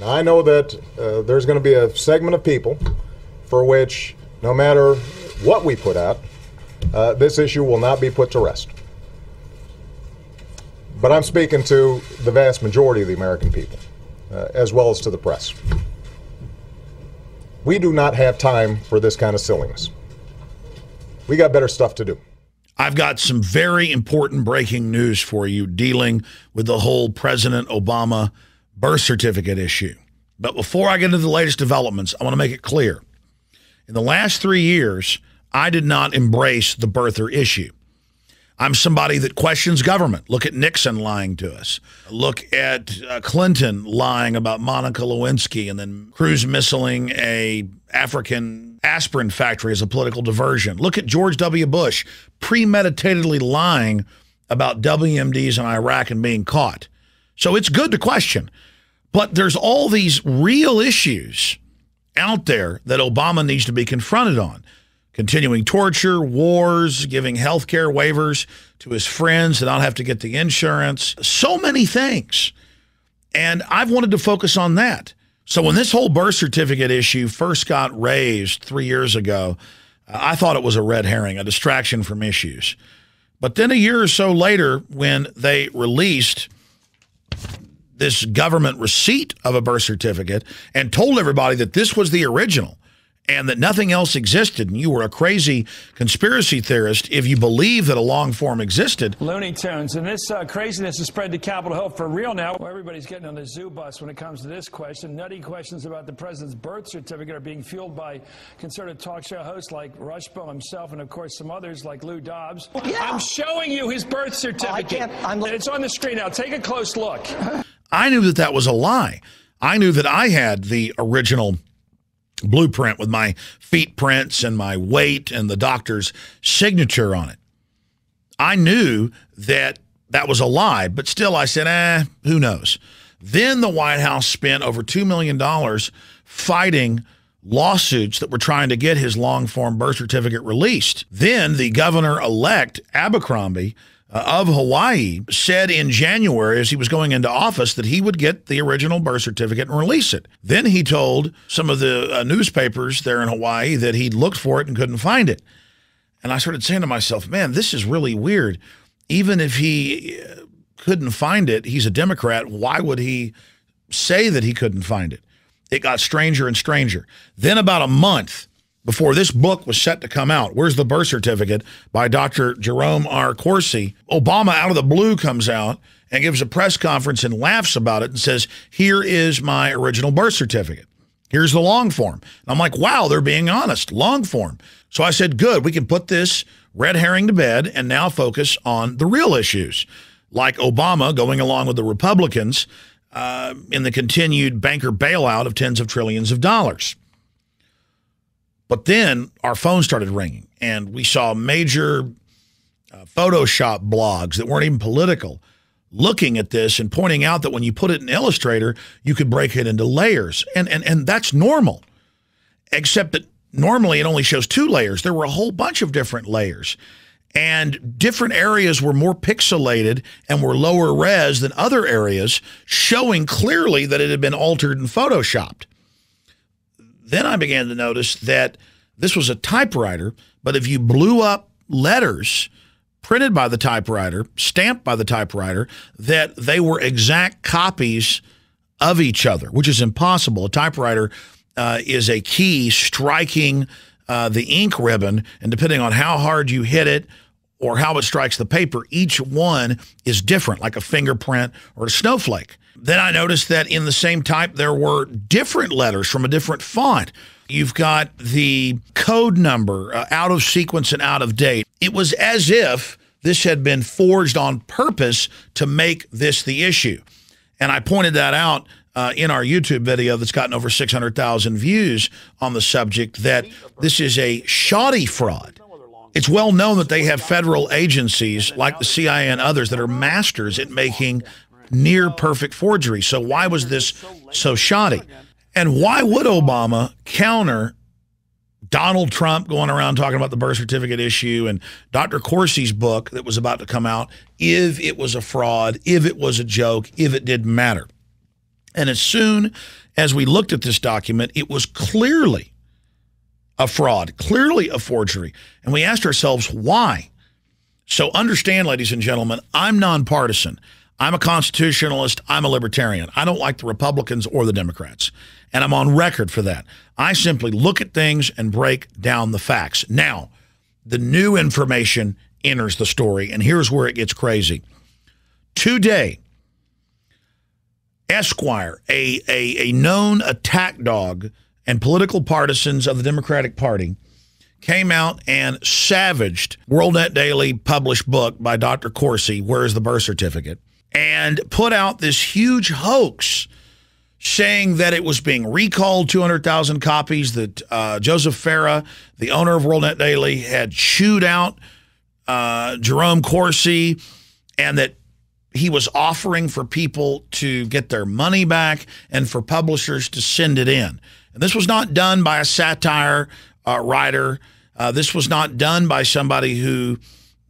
Now, I know that uh, there's going to be a segment of people for which, no matter what we put out, uh, this issue will not be put to rest. But I'm speaking to the vast majority of the American people, uh, as well as to the press. We do not have time for this kind of silliness. We got better stuff to do. I've got some very important breaking news for you dealing with the whole President Obama birth certificate issue. But before I get into the latest developments, I want to make it clear. In the last three years, I did not embrace the birther issue. I'm somebody that questions government. Look at Nixon lying to us. Look at uh, Clinton lying about Monica Lewinsky and then cruise missiling a African aspirin factory as a political diversion. Look at George W. Bush premeditatedly lying about WMDs in Iraq and being caught. So it's good to question. But there's all these real issues out there that Obama needs to be confronted on continuing torture, wars, giving health care waivers to his friends to not have to get the insurance, so many things. And I've wanted to focus on that. So when this whole birth certificate issue first got raised three years ago, I thought it was a red herring, a distraction from issues. But then a year or so later, when they released this government receipt of a birth certificate and told everybody that this was the original, and that nothing else existed, and you were a crazy conspiracy theorist if you believe that a long form existed. Looney Tunes. And this uh, craziness has spread to Capitol Hill for real now. Well, everybody's getting on the zoo bus when it comes to this question. Nutty questions about the president's birth certificate are being fueled by conservative talk show hosts like Rushbo himself and, of course, some others like Lou Dobbs. Yeah. I'm showing you his birth certificate. Oh, I can't, it's on the screen now. Take a close look. I knew that that was a lie. I knew that I had the original blueprint with my feet prints and my weight and the doctor's signature on it. I knew that that was a lie, but still I said, eh, who knows? Then the White House spent over $2 million fighting lawsuits that were trying to get his long form birth certificate released. Then the governor elect, Abercrombie, of Hawaii said in January, as he was going into office, that he would get the original birth certificate and release it. Then he told some of the uh, newspapers there in Hawaii that he'd looked for it and couldn't find it. And I started saying to myself, man, this is really weird. Even if he uh, couldn't find it, he's a Democrat. Why would he say that he couldn't find it? It got stranger and stranger. Then, about a month before this book was set to come out. Where's the birth certificate by Dr. Jerome R. Corsi? Obama out of the blue comes out and gives a press conference and laughs about it and says, Here is my original birth certificate. Here's the long form. And I'm like, wow, they're being honest. Long form. So I said, good, we can put this red herring to bed and now focus on the real issues, like Obama going along with the Republicans uh, in the continued banker bailout of tens of trillions of dollars. But then our phone started ringing, and we saw major uh, Photoshop blogs that weren't even political looking at this and pointing out that when you put it in Illustrator, you could break it into layers. And, and, and that's normal, except that normally it only shows two layers. There were a whole bunch of different layers. And different areas were more pixelated and were lower res than other areas, showing clearly that it had been altered and photoshopped. Then I began to notice that this was a typewriter, but if you blew up letters printed by the typewriter, stamped by the typewriter, that they were exact copies of each other, which is impossible. A typewriter uh, is a key striking uh, the ink ribbon, and depending on how hard you hit it or how it strikes the paper, each one is different, like a fingerprint or a snowflake. Then I noticed that in the same type, there were different letters from a different font. You've got the code number uh, out of sequence and out of date. It was as if this had been forged on purpose to make this the issue. And I pointed that out uh, in our YouTube video that's gotten over 600,000 views on the subject that this is a shoddy fraud. It's well known that they have federal agencies like the CIA and others that are masters at making near perfect forgery. So why was this so shoddy? And why would Obama counter Donald Trump going around talking about the birth certificate issue and Dr. Corsi's book that was about to come out if it was a fraud, if it was a joke, if it didn't matter? And as soon as we looked at this document, it was clearly a fraud, clearly a forgery. And we asked ourselves why. So understand, ladies and gentlemen, I'm nonpartisan. I'm a constitutionalist. I'm a libertarian. I don't like the Republicans or the Democrats. And I'm on record for that. I simply look at things and break down the facts. Now, the new information enters the story, and here's where it gets crazy. Today, Esquire, a, a, a known attack dog and political partisans of the Democratic Party, came out and savaged WorldNet Daily published book by Dr. Corsi, Where's the Birth Certificate? and put out this huge hoax saying that it was being recalled 200,000 copies, that uh, Joseph Farah, the owner of WorldNet Daily, had chewed out uh, Jerome Corsi, and that he was offering for people to get their money back and for publishers to send it in. And this was not done by a satire uh, writer. Uh, this was not done by somebody who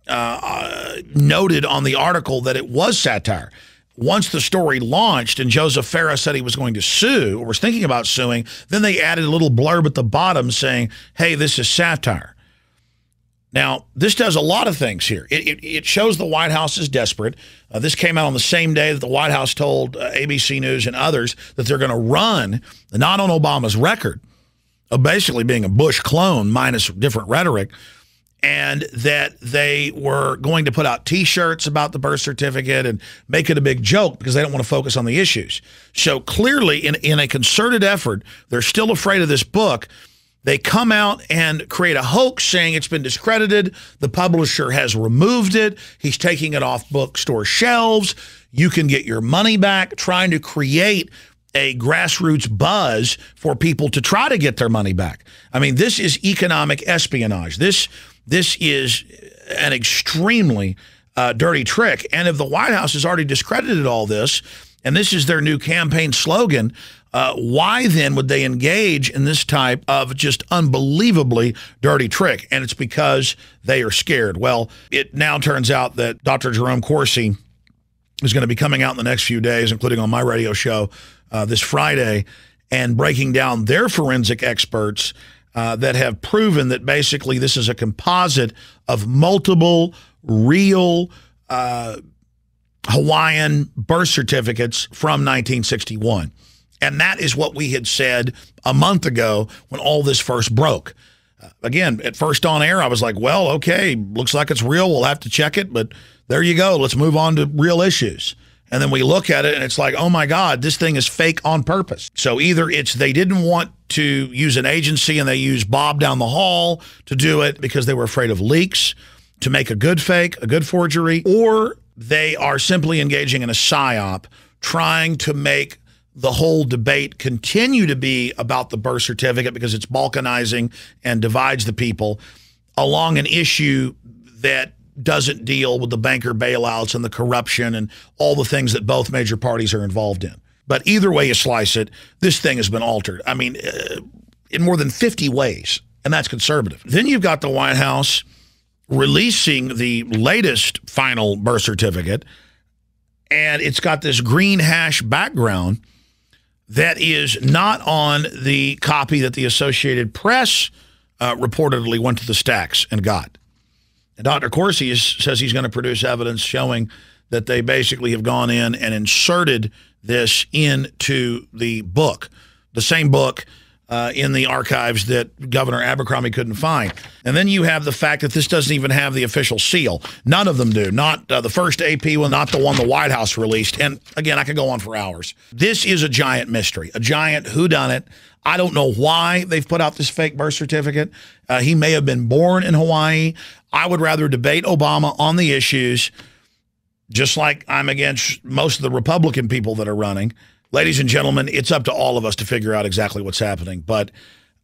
uh, uh, noted on the article that it was satire. Once the story launched and Joseph Farah said he was going to sue or was thinking about suing, then they added a little blurb at the bottom saying, hey, this is satire. Now, this does a lot of things here. It, it, it shows the White House is desperate. Uh, this came out on the same day that the White House told uh, ABC News and others that they're going to run, not on Obama's record, of basically being a Bush clone minus different rhetoric, and that they were going to put out T-shirts about the birth certificate and make it a big joke because they don't want to focus on the issues. So clearly, in, in a concerted effort, they're still afraid of this book. They come out and create a hoax saying it's been discredited. The publisher has removed it. He's taking it off bookstore shelves. You can get your money back, trying to create a grassroots buzz for people to try to get their money back. I mean, this is economic espionage. This this is an extremely uh, dirty trick. And if the White House has already discredited all this, and this is their new campaign slogan, uh, why then would they engage in this type of just unbelievably dirty trick? And it's because they are scared. Well, it now turns out that Dr. Jerome Corsi is going to be coming out in the next few days, including on my radio show uh, this Friday, and breaking down their forensic experts uh, that have proven that basically this is a composite of multiple real uh, Hawaiian birth certificates from 1961. And that is what we had said a month ago when all this first broke. Uh, again, at first on air, I was like, well, okay, looks like it's real. We'll have to check it. But there you go. Let's move on to real issues. And then we look at it and it's like, oh my God, this thing is fake on purpose. So either it's they didn't want to use an agency and they used Bob down the hall to do it because they were afraid of leaks to make a good fake, a good forgery, or they are simply engaging in a psyop trying to make the whole debate continue to be about the birth certificate because it's balkanizing and divides the people along an issue that doesn't deal with the banker bailouts and the corruption and all the things that both major parties are involved in. But either way you slice it, this thing has been altered. I mean, uh, in more than 50 ways, and that's conservative. Then you've got the White House releasing the latest final birth certificate, and it's got this green hash background that is not on the copy that the Associated Press uh, reportedly went to the stacks and got. And Dr. Corsi is, says he's going to produce evidence showing that they basically have gone in and inserted this into the book, the same book uh, in the archives that Governor Abercrombie couldn't find. And then you have the fact that this doesn't even have the official seal. None of them do. Not uh, the first AP one, not the one the White House released. And again, I could go on for hours. This is a giant mystery, a giant whodunit. I don't know why they've put out this fake birth certificate. Uh, he may have been born in Hawaii. I would rather debate Obama on the issues, just like I'm against most of the Republican people that are running. Ladies and gentlemen, it's up to all of us to figure out exactly what's happening. But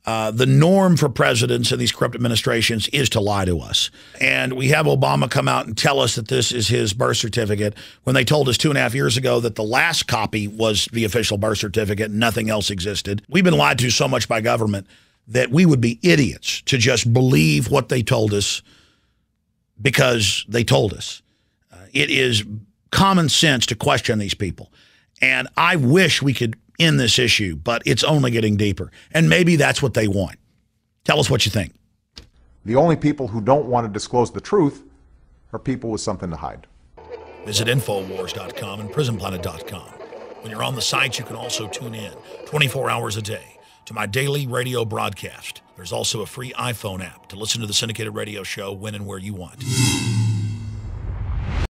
uh, the norm for presidents in these corrupt administrations is to lie to us. And we have Obama come out and tell us that this is his birth certificate when they told us two and a half years ago that the last copy was the official birth certificate and nothing else existed. We've been lied to so much by government that we would be idiots to just believe what they told us because they told us. Uh, it is common sense to question these people. And I wish we could end this issue, but it's only getting deeper. And maybe that's what they want. Tell us what you think. The only people who don't want to disclose the truth are people with something to hide. Visit Infowars.com and PrisonPlanet.com. When you're on the site, you can also tune in 24 hours a day to my daily radio broadcast. There's also a free iPhone app to listen to the syndicated radio show when and where you want.